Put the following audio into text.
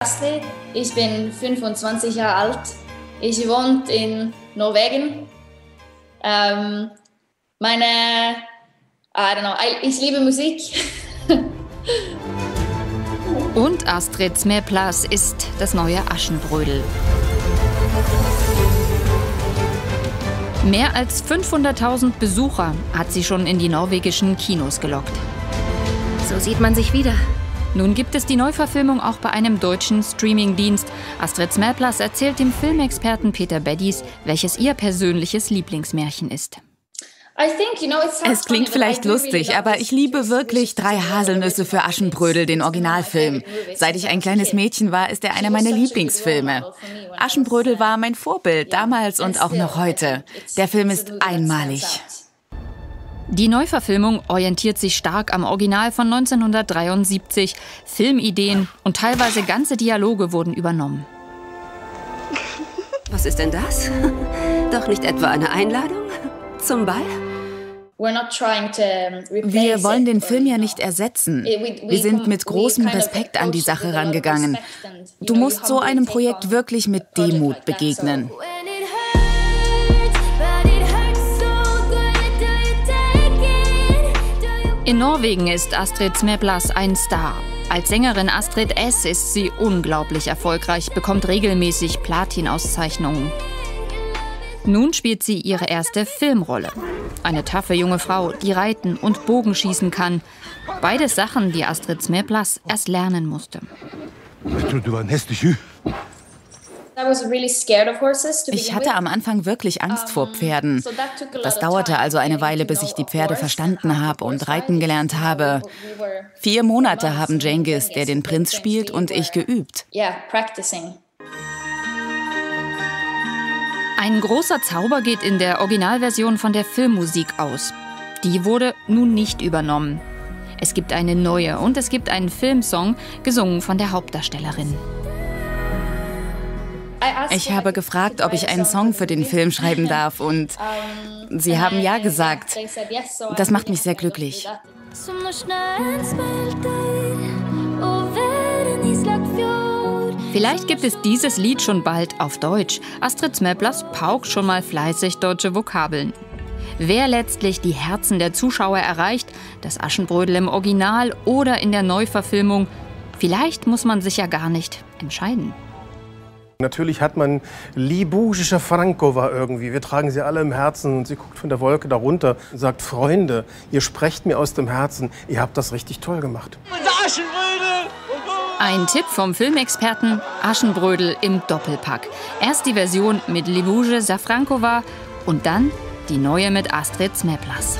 Astrid, ich bin 25 Jahre alt. Ich wohne in Norwegen. Ähm, meine, I don't know, ich liebe Musik. Und Astrid Smeplas ist das neue Aschenbrödel. Mehr als 500.000 Besucher hat sie schon in die norwegischen Kinos gelockt. So sieht man sich wieder. Nun gibt es die Neuverfilmung auch bei einem deutschen Streamingdienst. Astrid Smerplas erzählt dem Filmexperten Peter Beddies, welches ihr persönliches Lieblingsmärchen ist. Es klingt vielleicht lustig, aber ich liebe wirklich drei Haselnüsse für Aschenbrödel, den Originalfilm. Seit ich ein kleines Mädchen war, ist er einer meiner Lieblingsfilme. Aschenbrödel war mein Vorbild, damals und auch noch heute. Der Film ist einmalig. Die Neuverfilmung orientiert sich stark am Original von 1973. Filmideen und teilweise ganze Dialoge wurden übernommen. Was ist denn das? Doch nicht etwa eine Einladung zum Ball? Wir wollen den Film ja nicht ersetzen. Wir sind mit großem Respekt an die Sache rangegangen. Du musst so einem Projekt wirklich mit Demut begegnen. In Norwegen ist Astrid Smeblas ein Star. Als Sängerin Astrid S. ist sie unglaublich erfolgreich, bekommt regelmäßig Platin-Auszeichnungen. Nun spielt sie ihre erste Filmrolle. Eine taffe junge Frau, die reiten und Bogenschießen kann. Beides Sachen, die Astrid Smeplas erst lernen musste. Ich hatte am Anfang wirklich Angst vor Pferden. Das dauerte also eine Weile, bis ich die Pferde verstanden habe und reiten gelernt habe. Vier Monate haben Jengis, der den Prinz spielt, und ich geübt. Ein großer Zauber geht in der Originalversion von der Filmmusik aus. Die wurde nun nicht übernommen. Es gibt eine neue und es gibt einen Filmsong, gesungen von der Hauptdarstellerin. Ich habe gefragt, ob ich einen Song für den Film schreiben darf und sie haben ja gesagt. Das macht mich sehr glücklich. Vielleicht gibt es dieses Lied schon bald auf Deutsch. Astrid Smeblas paukt schon mal fleißig deutsche Vokabeln. Wer letztlich die Herzen der Zuschauer erreicht, das Aschenbrödel im Original oder in der Neuverfilmung, vielleicht muss man sich ja gar nicht entscheiden. Natürlich hat man Libusische Frankova irgendwie. Wir tragen sie alle im Herzen und sie guckt von der Wolke darunter und sagt, Freunde, ihr sprecht mir aus dem Herzen. Ihr habt das richtig toll gemacht. Ein Tipp vom Filmexperten Aschenbrödel im Doppelpack. Erst die Version mit Libouge Safrankova und dann die neue mit Astrid Smeplas.